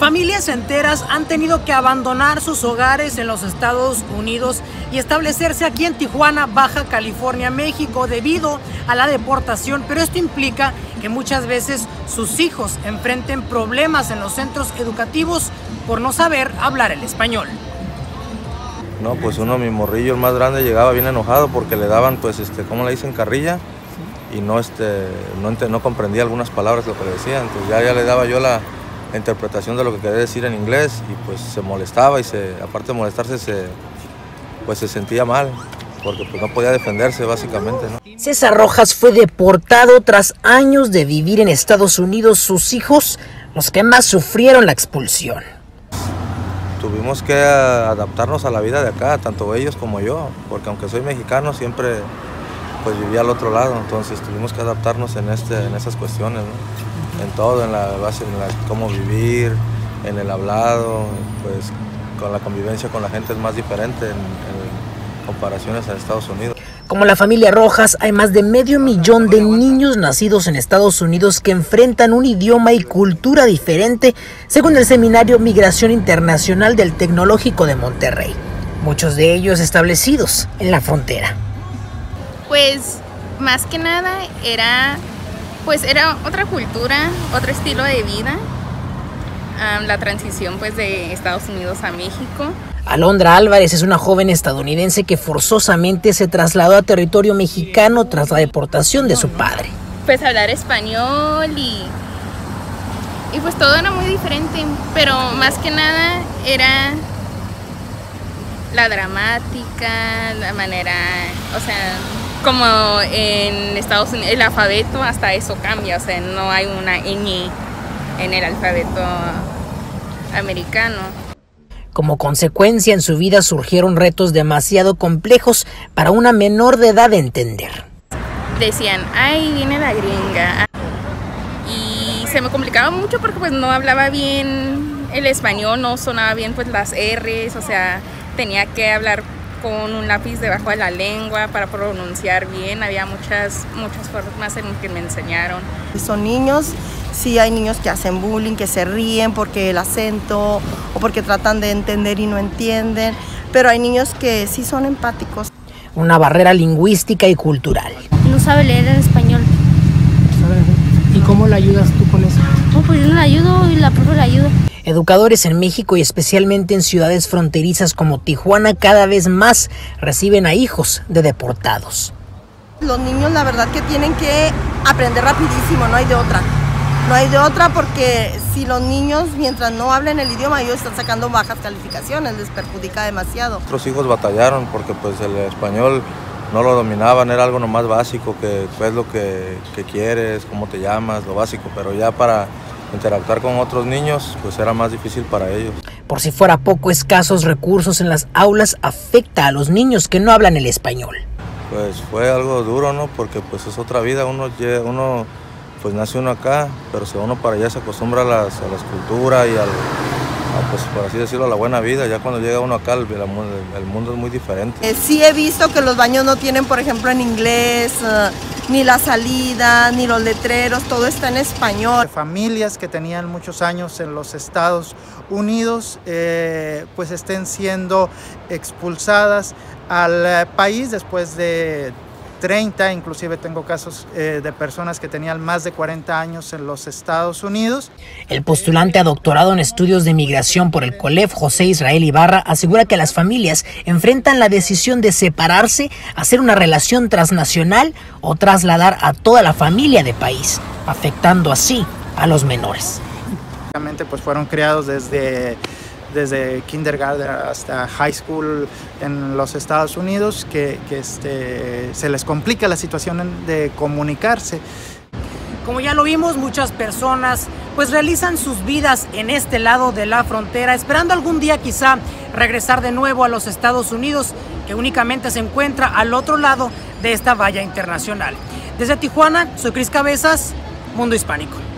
Familias enteras han tenido que abandonar sus hogares en los Estados Unidos y establecerse aquí en Tijuana, Baja California, México, debido a la deportación, pero esto implica que muchas veces sus hijos enfrenten problemas en los centros educativos por no saber hablar el español. No, pues uno, mi morrillo, el más grande, llegaba bien enojado porque le daban, pues, este, ¿cómo le dicen? Carrilla y no, este, no, no comprendía algunas palabras lo que le decían. Entonces ya, ya le daba yo la, la interpretación de lo que quería decir en inglés y pues se molestaba y se, aparte de molestarse se, pues se sentía mal porque pues no podía defenderse básicamente. ¿no? César Rojas fue deportado tras años de vivir en Estados Unidos, sus hijos los que más sufrieron la expulsión. Tuvimos que adaptarnos a la vida de acá, tanto ellos como yo, porque aunque soy mexicano siempre pues vivía al otro lado, entonces tuvimos que adaptarnos en, este, en esas cuestiones. ¿no? en todo, en la base, en la, cómo vivir, en el hablado, pues con la convivencia con la gente es más diferente en, en comparaciones a Estados Unidos. Como la familia Rojas, hay más de medio millón de niños nacidos en Estados Unidos que enfrentan un idioma y cultura diferente, según el Seminario Migración Internacional del Tecnológico de Monterrey. Muchos de ellos establecidos en la frontera. Pues más que nada era pues era otra cultura, otro estilo de vida, la transición pues de Estados Unidos a México. Alondra Álvarez es una joven estadounidense que forzosamente se trasladó a territorio mexicano tras la deportación de su padre. Pues hablar español y, y pues todo era muy diferente, pero más que nada era la dramática, la manera, o sea, como en Estados Unidos, el alfabeto hasta eso cambia, o sea, no hay una ñ en el alfabeto americano. Como consecuencia, en su vida surgieron retos demasiado complejos para una menor de edad de entender. Decían, ay, viene la gringa. Y se me complicaba mucho porque pues no hablaba bien el español, no sonaba bien pues las R's, o sea, tenía que hablar con un lápiz debajo de la lengua para pronunciar bien. Había muchas, muchas formas en que me enseñaron. Son niños, sí hay niños que hacen bullying, que se ríen porque el acento o porque tratan de entender y no entienden, pero hay niños que sí son empáticos. Una barrera lingüística y cultural. No sabe leer en español. ¿Y cómo le ayudas tú con eso? No, pues yo le ayudo y la profe le ayuda. Educadores en México y especialmente en ciudades fronterizas como Tijuana cada vez más reciben a hijos de deportados. Los niños la verdad que tienen que aprender rapidísimo, no hay de otra. No hay de otra porque si los niños mientras no hablen el idioma ellos están sacando bajas calificaciones, les perjudica demasiado. Otros hijos batallaron porque pues el español no lo dominaban, era algo nomás básico, que es lo que, que quieres, cómo te llamas, lo básico, pero ya para interactuar con otros niños, pues era más difícil para ellos. Por si fuera poco, escasos recursos en las aulas afecta a los niños que no hablan el español. Pues fue algo duro, ¿no? Porque pues es otra vida, uno, uno pues nace uno acá, pero si uno para allá se acostumbra a, las, a la escultura y al, pues por así decirlo, a la buena vida. Ya cuando llega uno acá, el, el mundo es muy diferente. Eh, sí he visto que los baños no tienen, por ejemplo, en inglés, uh, ni la salida, ni los letreros, todo está en español. Familias que tenían muchos años en los Estados Unidos, eh, pues estén siendo expulsadas al eh, país después de 30, inclusive tengo casos eh, de personas que tenían más de 40 años en los Estados Unidos. El postulante a doctorado en estudios de migración por el COLEF, José Israel Ibarra, asegura que las familias enfrentan la decisión de separarse, hacer una relación transnacional o trasladar a toda la familia de país, afectando así a los menores. Pues fueron creados desde desde kindergarten hasta high school en los Estados Unidos, que, este, se les complica la situación de comunicarse. Como ya lo vimos, muchas personas pues realizan sus vidas en este lado de la frontera, esperando algún día quizá regresar de nuevo a los Estados Unidos, que únicamente se encuentra al otro lado de esta valla internacional. Desde Tijuana, soy Cris Cabezas, Mundo Hispánico.